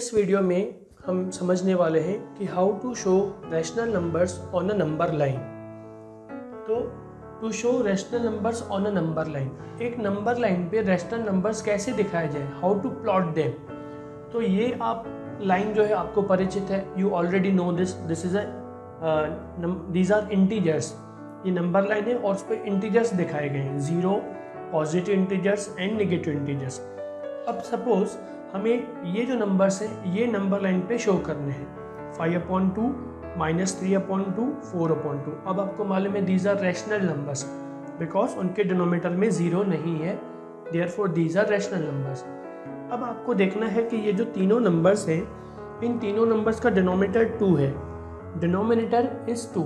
इस वीडियो में हम समझने वाले हैं कि how to show rational numbers on a number line तो to show rational numbers on a number line एक नंबर लाइन पे रैशनल नंबर्स कैसे दिखाया जाए? हाउ टू प्लॉट देम तो ये आप लाइन जो है आपको परिचित है। You already know this this is these are integers ये नंबर लाइन है और उस पर इंटीजर्स दिखाए गए हैं। Zero positive integers and negative integers अब सपोज़ हमें ये जो नंबर्स हैं, ये नंबर लाइन पे शो करने हैं। Five upon two minus three upon two four upon two अब आपको मालूम है these are rational numbers because उनके डिनोमीटर में ज़ीरो नहीं है therefore these are rational numbers अब आपको देखना है कि ये जो तीनों नंबर्स हैं, इन तीनों नंबर्स का डिनोमीटर टू है। डिनोमिनेटर इज़ टू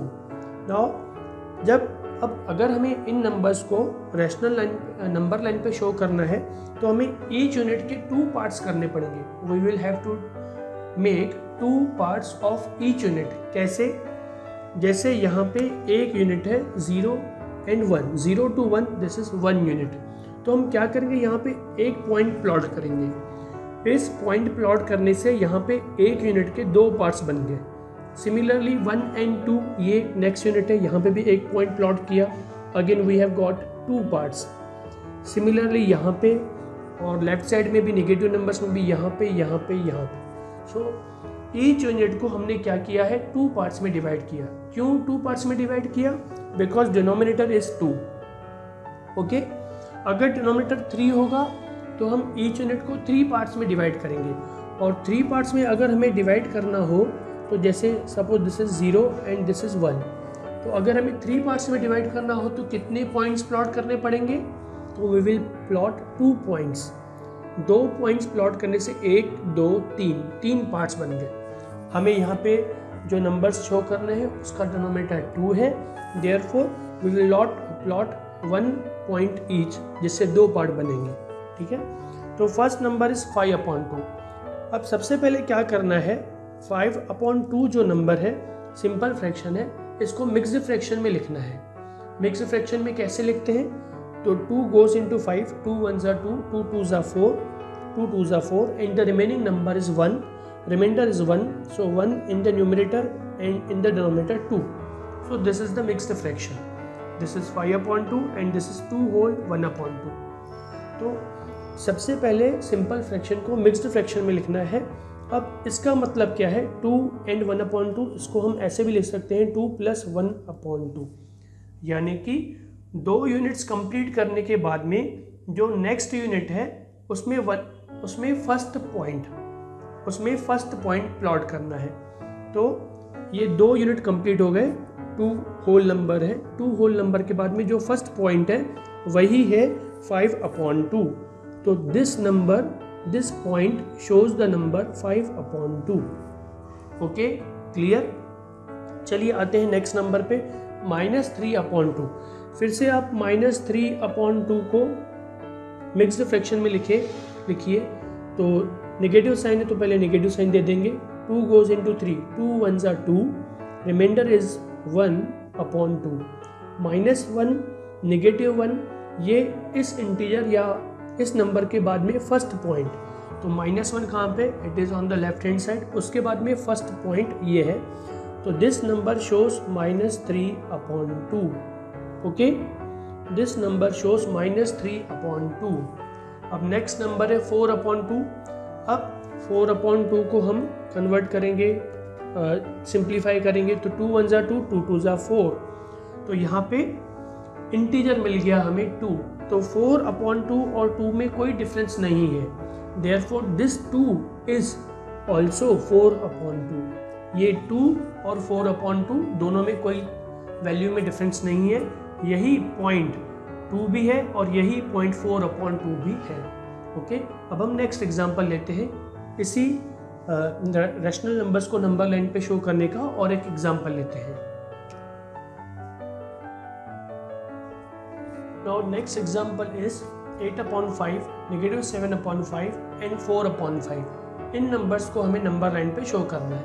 नाउ जब अब अगर हमें इन नंबर्स को रैशनल लाइन नंबर लाइन पे शो करना है तो हमें ईच यूनिट के टू पार्ट्स करने पड़ेंगे। We will have to make two parts of each unit कैसे? जैसे यहाँ पे एक यूनिट है zero and one zero to one this is one unit तो हम क्या करेंगे? यहाँ पे एक पॉइंट प्लॉट करेंगे। इस पॉइंट प्लॉट करने से यहाँ पे एक यूनिट के दो पार्ट्स बन गए। सिमिलरली वन एंड टू ये नेक्स्ट यूनिट है। यहाँ पे भी एक पॉइंट प्लॉट किया। Again we have got two parts similarly यहाँ पे और लेफ़्ट साइड में भी निगेटिव नंबर्स में भी यहाँ पे यहाँ पे यहाँ पे। सो ईच यूनिट को हमने क्या किया है? टू पार्ट्स में डिवाइड किया। क्यों टू पार्ट्स में डिवाइड किया? Because denominator is two okay अगर डिनोमिनेटर थ्री होगा तो हम ईच यूनिट को थ्री पार्ट्स में डिवाइड करेंगे। और थ्री पार्ट्स में अगर हमें डिवाइड करना हो तो जैसे suppose this is zero and this is one तो अगर हमें थ्री पार्ट्स में डिवाइड करना हो तो कितने पॉइंट्स प्लॉट करने पड़ेंगे? तो we will plot two points दो पॉइंट्स प्लॉट करने से एक, दो, तीन. तीन पार्ट्स बन गए. हमें यहाँ पे जो नंबर्स शो करने हैं, उसका डिनोमीटर टू है. Therefore we will lot plot one point each जिससे दो पार्ट बनेंगे. ठीक है? तो first number is five upon two अब सबसे पहले क्या करना है? फाइव अपॉन टू जो नंबर है सिंपल फ्रैक्शन है, इसको मिक्सड फ्रैक्शन में लिखना है। मिक्स फ्रैक्शन में कैसे लिखते हैं? तो two goes into five two one ज़ा टू टू टू ज़ा फोर टू टू ज़ा four and the remaining number is one reminder is one so one in the numerator and in the denominator two so this is the mixed fraction this is five upon two and this is two whole one upon two तो सबसे पहले simple fraction को mixed fraction में लिखना है। अब इसका मतलब क्या है? Two and one upon two, इसको हम ऐसे भी लिख सकते हैं, two plus one upon two. यानी कि दो यूनिट्स कंप्लीट करने के बाद में जो नेक्स्ट यूनिट है, उसमें वन, उसमें फ़र्स्ट पॉइंट, उसमें फ़र्स्ट पॉइंट प्लॉट करना है। तो ये दो यूनिट कंप्लीट हो गए, टू होल नंबर है, टू होल नंबर के बाद में जो फ़र्स्ट पॉइंट है, वही है फाइव अपॉन टू। तो this number this point shows the number 5 upon 2 okay clear चलिए आते हैं नेक्स्ट नंबर पे माइनस थ्री अपॉन टू फिर से आप माइनस थ्री अपॉन टू को मिक्सड फ्रैक्शन में लिखे, लिखिए। तो नेगेटिव साइन है तो पहले नेगेटिव साइन दे देंगे। Two goes into three two one ज़ा two reminder is one upon two minus one negative one ये इस इंटीजर या इस नंबर के बाद में फ़र्स्ट पॉइंट तो माइनस वन कहाँ पे? It is on the left hand side उसके बाद में फ़र्स्ट पॉइंट ये है तो this number shows minus three upon two okay this number shows minus three upon two अब नेक्स्ट नंबर है फोर अपॉन टू अब फोर अपॉन टू को हम कन्वर्ट करेंगे सिंप्लीफाई uh, करेंगे तो टू वन ज़ा टू टू टू ज़ा फोर तो यहाँ पे इंटीजर मिल गया हमें टू तो फोर अपॉन टू और टू में कोई डिफरेंस नहीं है। Therefore this two is also four upon two ये टू और फोर अपॉन टू दोनों में कोई वैल्यू में डिफरेंस नहीं है। यही पॉइंट टू भी है और यही पॉइंट फोर अपॉन टू भी है। ओके अब हम नेक्स्ट एग्ज़ाम्पल लेते हैं। इसी रैशनल नंबर्स को नंबर लाइन पे शो करने का और एक एग्ज़ाम्पल लेते हैं। Now next example is 8 upon 5, negative 7 upon 5 and 4 upon 5. इन नंबर्स को हमें नंबर लाइन पे शो करना है।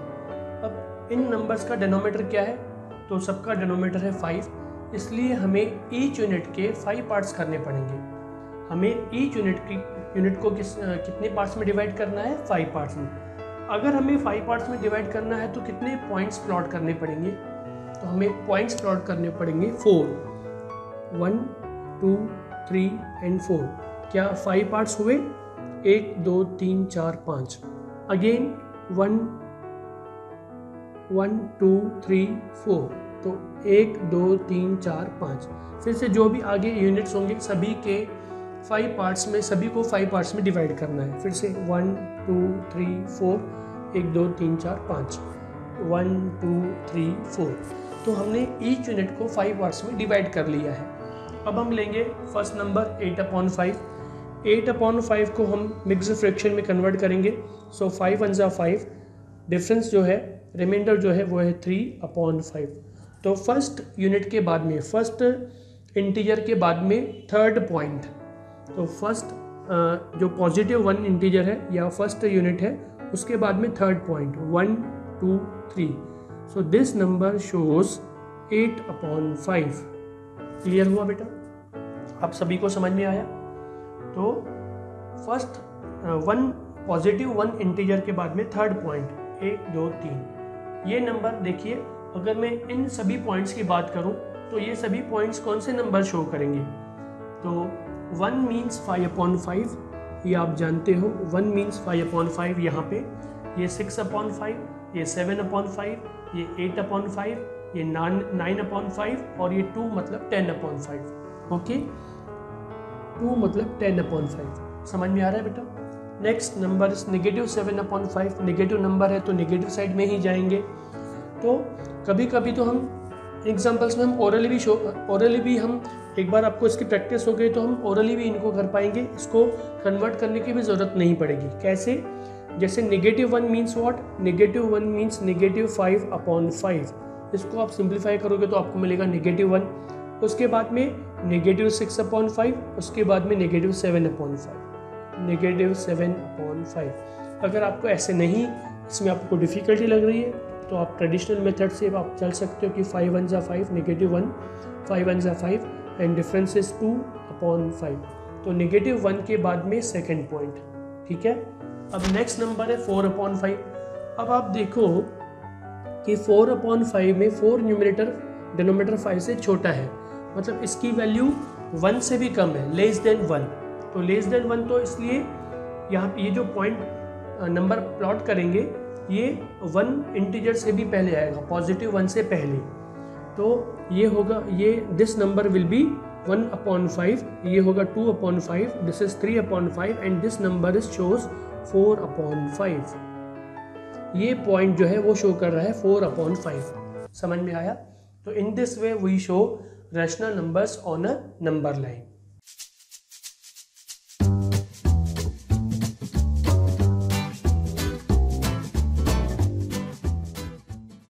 अब इन नंबर्स का डेनोमीटर क्या है? तो सबका डेनोमीटर है 5 इसलिए हमें ईच यूनिट के 5 पार्ट्स करने पड़ेंगे। हमें ईच यूनिट की यूनिट को किस कितने पार्ट्स में डिवाइड करना है? 5 पार्ट्स में। अगर हमें फाइव पार्ट्स में डिवाइड करना है तो कितने पॉइंट्स प्लॉट करने पड़ेंगे? तो हमें पॉइंट्स प्लॉट करने पड़ेंगे four one two three and four क्या फाइव पार्ट्स हुए? एक, दो, तीन, चार, पाँच। Again one one two three four तो एक, दो, तीन, चार, पाँच। फिर से जो भी आगे यूनिट्स होंगे, सभी के फाइव पार्ट्स में, सभी को फाइव पार्ट्स में डिवाइड करना है। फिर से वन टू थ्री फोर एक, दो, तीन, चार, पाँच। वन टू थ्री फोर तो हमने ईच यूनिट को फाइव पार्ट्स में डिवाइड कर लिया है। अब हम लेंगे first number eight upon five eight upon five को हम मिक्स फ्रैक्शन में कन्वर्ट करेंगे. सो फाइव वन ज़ा फाइव डिफरेंस जो है रिमाइंडर जो है, वो है थ्री अपॉन फाइव तो फ़र्स्ट यूनिट के बाद में फ़र्स्ट इंटीजर के बाद में थर्ड पॉइंट तो फ़र्स्ट जो पॉजिटिव वन इंटीजर है, या फ़र्स्ट यूनिट है, उसके बाद में third point one two three so this number shows eight upon five clear हुआ बेटा? आप सभी को समझ में आया? तो first one positive one integer के बाद में थर्ड पॉइंट एक, दो, तीन। ये नंबर देखिए, अगर मैं इन सभी पॉइंट्स की बात करूँ तो ये सभी पॉइंट्स कौन से नंबर शो करेंगे? तो one means five upon five ये आप जानते हो one means five upon five यहाँ पे, ये सिक्स अपॉन फाइव ये सेवन अपॉन फाइव ये एट अपॉन फाइव ये नाइन अपॉन फाइव और ये टू मतलब ten upon five okay two मतलब टेन अपॉन फाइव समझ में आ रहा है बेटा? Next number negative seven upon five negative number है तो निगेटिव साइड में ही जाएँगे. तो कभी कभी तो हम एग्जाम्पल्स में हम ओरली भी शो ओरली भी हम एक बार आपको इसकी प्रैक्टिस हो गई तो हम ओरली भी इनको कर पाएँगे. इसको कन्वर्ट करने की भी ज़रूरत नहीं पड़ेगी. कैसे? जैसे negative one means what negative one means negative five upon five इसको आप सिंप्लीफाई करोगे तो आपको मिलेगा निगेटिव वन उसके बाद में निगेटिव सिक्स अपॉन फाइव उसके बाद में negative seven upon five negative seven upon five अगर आपको ऐसे नहीं, इसमें आपको डिफ़िकल्टी लग रही है तो आप ट्रेडिशनल मेथड से आप चल सकते हो कि फाइव वन ज़ा five negative one five one ज़ा five and difference is two upon five तो नेगेटिव वन के बाद में सेकेंड पॉइंट ठीक है? अब नेक्स्ट नंबर है फोर अपॉन फाइव अब आप देखो कि फोर अपॉन फाइव में फोर न्यूमिनेटर डिनोमीटर फाइव से छोटा है। मतलब इसकी वैल्यू वन से भी कम है, लेस देन वन। तो लेस देन वन तो इसलिए यहाँ ये जो पॉइंट नंबर प्लॉट करेंगे, ये वन इंटीजर से भी पहले आएगा, पॉजिटिव वन से पहले। तो ये होगा, ये this number will be one upon five ये होगा two upon five this is three upon five and this number is shows four upon five ये पॉइंट जो है वो शो कर रहा है फोर अपॉन फाइव समझ में आया? तो in this way we show rational numbers on a number line